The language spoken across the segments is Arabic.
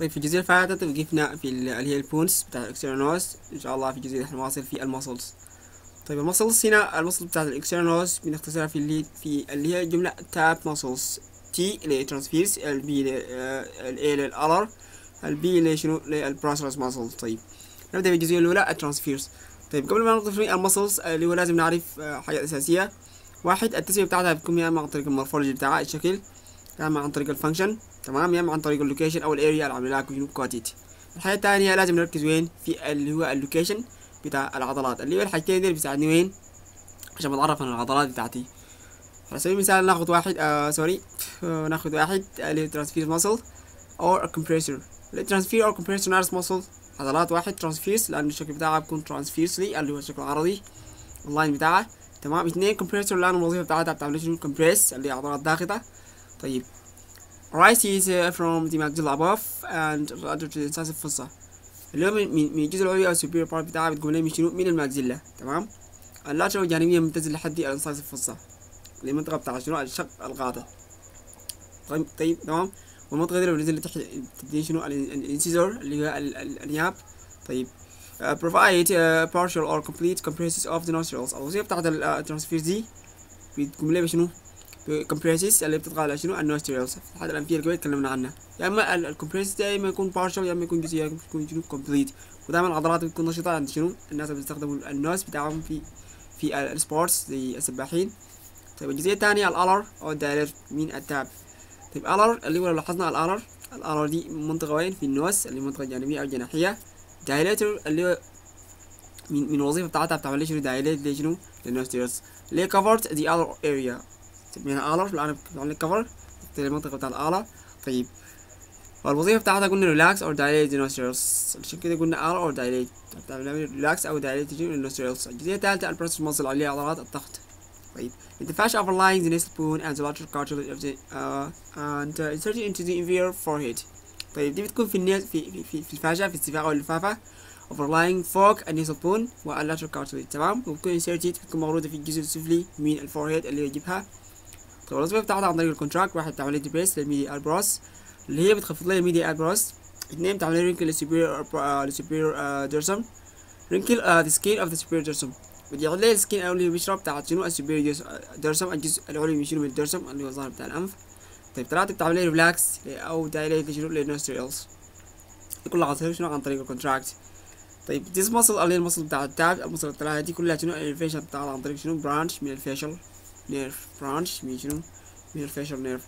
طيب في اللي فاتت وقفنا في ال- اللي هي ال bones بتاع ال external nose إن شاء الله في الجزئية إحنا نواصل في ال muscles طيب ال muscles هنا ال muscle بتاعت ال external nose بنختصرها في اللي في اللي هي جملة TAP muscles T اللي هي ترانسفيرس البي الاي للالر البي اللي شنو؟ لل procerus muscle طيب نبدأ بالجزئية الأولى ال transverse طيب قبل ما في ال muscles اللي هو لازم نعرف آه، حاجات أساسية. واحد التسمية بتاعتها بتكون يا إما عن طريق ال morphology بتاعها الشكل. يا إما عن طريق الفانكشن تمام؟ يا إما عن طريق اللوكيشن أو الأريا اللي عامل لها كوجنوب كواتيت الحاجة التانية لازم نركز وين؟ في اللي هو اللوكيشن بتاع العضلات. اللي هو الحاجتين دول بيساعدني وين؟ عشان بتعرف عن العضلات بتاعتي. على سبيل المثال ناخد واحد آه سوري آه ناخد واحد اللي هو ترانسفير ماسل أو كومبريسور الترانسفير أو كومبريسور نارس ماسل عضلات واحد ترانسفيرس لأن الشكل بتاعها بيكون ترانسفيرسلي اللي هو الشكل العرضي اللاين بتاعها تمام؟ اثنين compressor لأن الوظيفة بتاعتها بتعمل شنو؟ compress اللي هي عضلات ضاغطة طيب arises uh, from the maxilla above and lateral to the fossa اللي هو من من الجزء العلوي أو superior part بتاعها بتقوم لي من شنو من ال maxilla تمام؟ ال lateral جانبيا ممتد لحد ال incisive fossa المنطقة بتاع شنو؟ الشق القاطع طيب طيب تمام؟ والمنطقة دي لو نزل تحت تدي شنو؟ ال incisor اللي هو ال- ال- الإنياب. طيب. Uh, provide uh, partial or complete compression of the nostrils. الوظيفة بتاعت ال transverse دي بتقوم لي بشنو compresses اللي بتطغى على شنو ال nostrils هذا الانفيه اللي قبل تكلمنا عنها. يا إما ال compresses يا إما يكون partial يا إما يكون جزئي يا إما يكون شنو؟ complete ودائما العضلات بتكون نشيطه عند شنو؟ الناس اللي بيستخدموا ال nose بتاعهم في في ال- ال sports زي السباحين. طيب الجزئية الثانية ال alar أو ال dilator من ال type طيب ال alar اللي هو لو لاحظنا ال alar ال alar دي منطقة وين؟ في ال nose اللي منطقة جانبيه أو جناحيه dilator اللي هو من من الوظيفة بتاعتها بتعمل لي شنو؟ dilate لي شنو؟ لل nostrils اللي covered the alar area تسميها alar لأن بتعمل cover المنطقة بتاع ال alar طيب والوظيفه بتاعتها قلنا relax أو dilate ال nostrils عشان كده قلنا relax أو dilate relax أو dilate ال nostrils الجزئية الثالثه ال procerus muscle عليها عضلات الضغط طيب fascia overlying the nasal bone and the lateral cartilage of the uh, and uh, inserted into the inferior forehead. طيب دي بتكون في الناس في في في, في ال fascia في السفاقة واللفافة. overlying فوق ال nasal bone وال lateral cartilage. تمام؟ وبتكون inserted بتكون موجودة في الجزء السفلي من ال forehead اللي الجبهة طيب الوظيفة بتاعتها عن طريق ال contract واحد بتعمل لي depress لل medial brows اللي هي بتخفض لي ال medial brows اثنين بتعمل wrinkle لل superior لل superior dorsum wrinkle the skin of the superior dorsum بتجعل لي ال skin أو اللي بيشرب بتاعت شنو ال superior dorsum الجزء العلوي من شنو من ال dorsum اللي هو الظاهر بتاع الأنف. طيب ثلاثة بتعمل لي relax أو dilate لشنو لل nostrils كلها عن شنو عن طريق ال contract طيب this muscle اللي هي ال muscle بتاع ال type ال muscle الثلاثة دي كلها شنو؟ ال facial بتاعها عن طريق شنو؟ branch من ال facial nerve branch من شنو؟ من ال facial nerve.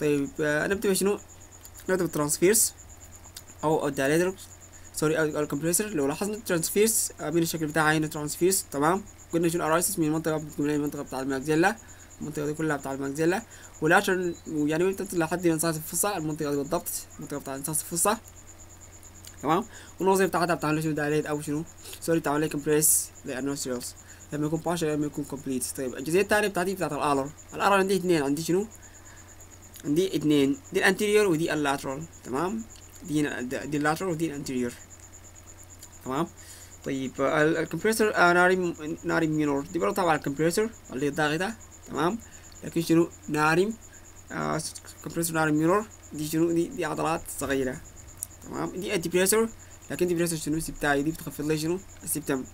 طيب آه نبدأ بشنو؟ نبدأ بال transverse أو ال dilator sorry أو ال compressor لو لاحظنا ال transverse آه من الشكل بتاعها هنا transverse تمام. قلنا شنو؟ arises من المنطقة بتكون المنطقة بتاع ال maxilla. المنطقة دي كلها بتاع ال maxilla. و lateral يعني وين تصل لحد ال incisive fossa. المنطقة دي بالضبط. المنطقة بتاع ال incisive fossa. تمام. والوظيفة بتاعتها بتعمل شنو؟ dilate أو شنو؟ sorry بتعمل لي compress لل nostrils لما يكون باشا لما يكون complete طيب الجزئية الثانية بتاعتي بتاعت ال alar. ال alar عندي اثنين. عندي شنو؟ عندي اثنين. دي ال anterior ودي ال lateral. تمام؟ دي دي ال lateral ودي ال anterior. تمام؟ طيب ال compressor naris naris minor. دي برضه تبع ال compressor اللي الضاغطة. تمام؟ لكن شنو؟ naris compressor naris minor. دي شنو؟ دي دي عضلات صغيرة. تمام؟ دي ال depressor لكن ال depressor شنو؟ ال septi دي بتخفض لي شنو؟ ال septum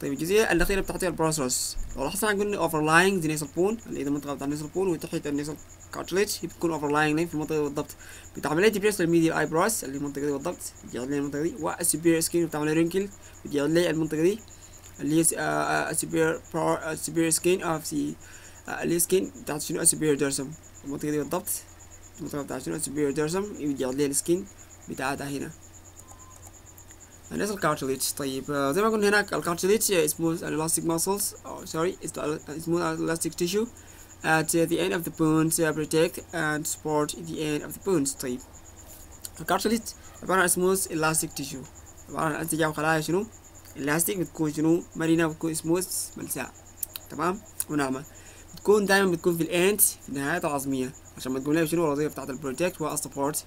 طيب الجزئية الأخيرة بتاعتي ال procerus لو لاحظنا قلنا overlying the nasal bone اللي إذا منطقة بتاع ال nasal bone وتحت ال nasal هي بتكون overlying في المنطقة دي بالضبط. بتعمل لي depress لل medial eyebrows اللي المنطقة دي بالضبط. بتجعل لي المنطقة دي. وال superior skin بتعمل لي wrinkle بتجعل لي المنطقة دي اللي هي ال superior ال superior skin of the اللي هي skin بتاعت شنو؟ ال superior dorsum المنطقة دي بالضبط. المنطقة بتاعت شنو؟ ال superior dorsum بتجعل لي ال skin بتاعتها هنا. ال nasal cartilage طيب. uh, زي ما قلنا هناك ال cartilage and elastic muscles. Oh, sorry and elastic tissue. At uh, the end of the bones uh, protect and support the end of the bones. طيب. ال cartilage عبارة عن smooth elastic tissue. عبارة عن أنسجة خلايا شنو؟ elastic بتكون شنو؟ مرنة بتكون smooth ملساء. تمام؟ وناعمة. بتكون دائما بتكون في ال end في النهايات العظمية. عشان ما تقول لي شنو الوظيفة بتاعت ال protect وال support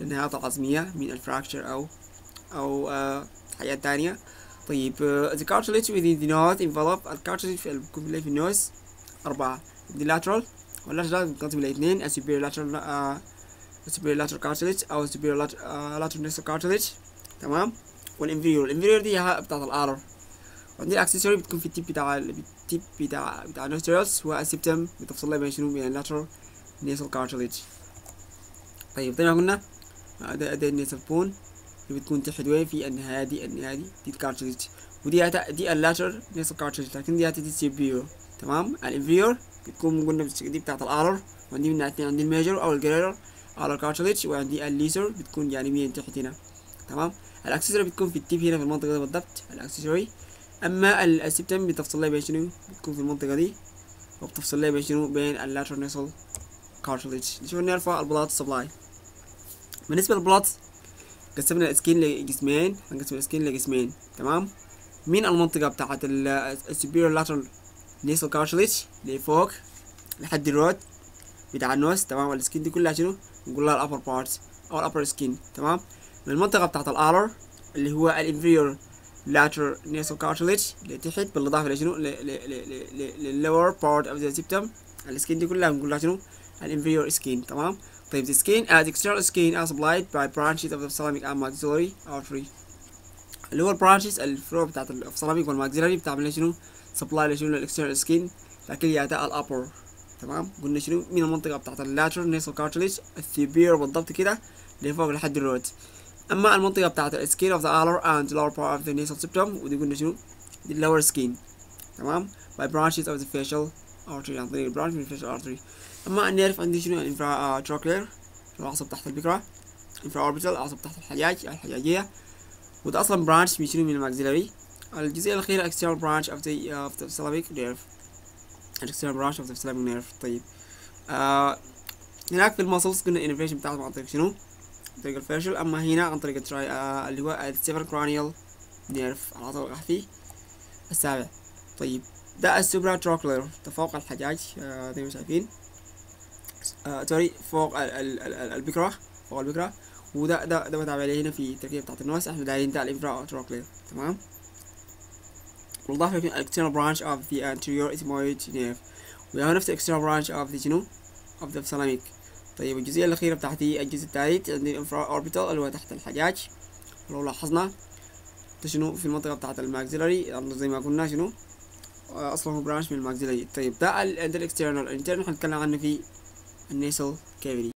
للنهايات العظمية من ال fracture أو أو آه حاجات تانية. طيب uh, the cartilage within the nose envelope ال cartilage اللي بيكون في ال nose أربعة. the lateral وال lateral بنقسم إلى اثنين؟ Superior lateral uh, superior lateral cartilage أو superior آه، lateral nasal cartilage. تمام؟ وال inferior ال inferior دي هي بتاعت ال alar وعندي ال accessory بتكون في ال tip بتاع ال tip بتاع بتاع ال nostrils وال septum بتفصل لها بين شنو؟ بين ال lateral nasal cartilage. طيب زي ما قلنا ده ده ال nasal bone اللي بتكون تحت وين في النهاية دي النهاية دي دي ال cartilage ودي حتى دي ال lateral nasal cartilage لكن دي حتى دي ال superior تمام؟ ال inferior بتكون قلنا دي بتاعت ال alar وعندي منها اتنين عندي ال major أو ال greater alar cartilage وعندي ال lesser بتكون جانبيا تحت هنا. تمام؟ ال accessory بتكون في ال tip هنا في المنطقة دي بالضبط ال accessory أما ال- septum بتفصل لها بين شنو؟ بتكون في المنطقة دي وبتفصل لها بين شنو؟ بين ال lateral nasal cartilage نشوف نرفع ال blood supply بالنسبة لل blood قسمنا ال skin لقسمين هنقسم ال skin لقسمين تمام؟ من المنطقة بتاعت ال superior lateral nasal cartilage لفوق؟ لحد ال root بتاع ال nose تمام؟ ال skin دي كلها شنو؟ نقول لها ال upper part أو ال upper skin تمام؟ من المنطقة بتاعت ال alar اللي هو ال inferior lateral nasal cartilage تحت بالإضافة لشنو؟ لل lower part of the septum. ال skin دي كلها نقول لها شنو الـ inferior skin تمام؟ طيب the skin as external skin are supplied by branches of the ophthalmic and maxillary artery. اللي هو الـ branches الفروع بتاعت الophthalmic والـ maxillary بتعمل شنو supply لشنو للـ external skin لكن ياتا الـ upper تمام؟ قلنا شنو؟ من المنطقة بتاعت الـ lateral nasal cartilage الثيبير بالضبط كده لفوق لحد الـ root أما المنطقة بتاعت الـ skin of the alar and lower part of the nasal septum ودي قلنا شنو؟ دي lower skin. تمام؟ By branches of the facial artery عن طريق الـ branch من الـ facial artery أما الـ nerve عندي شنو الـ infratrochlear العصب تحت البكرة infraorbital العصب تحت الحجاج الحجاجية وده أصلا branch من شنو؟ من الـ maxillary. الجزئية الأخيرة external branch of the uh, of the syllabic nerve. external branch of the syllabic nerve. طيب. آه هناك في الـ muscles قلنا الـ innervation بتاعته عن طريق شنو؟ عن طريق الـ facial أما هنا عن طريق التراي آه اللي هو الـ seventh cranial nerve العضلة القحفي السابع. طيب. ده الـ supratrochlear ده فوق الحجاج آه زي ما شايفين. آه sorry فوق ال- ال- ال- ال- البكرة فوق البكرة. وده ده ده بتابع عليه هنا في التركيبة بتاعت الـ nose إحنا دايرين ده الـ infratrochlear. تمام؟ والإضافة في external branch of the anterior ethmoid nerve. وهو نفس external branch of the شنو of the ophthalmic طيب الجزئية الأخيرة بتاعتي الجزء الثالث عندي الـ infraorbital اللي هو تحت الحجاج. لو لاحظنا شنو؟ في المنطقة بتاعت الـ maxillary زي ما قلنا شنو؟ أصلا هو branch من الـ maxillary طيب ده ال- ده الـ external الـ internal هنتكلم عنه في الـ nasal cavity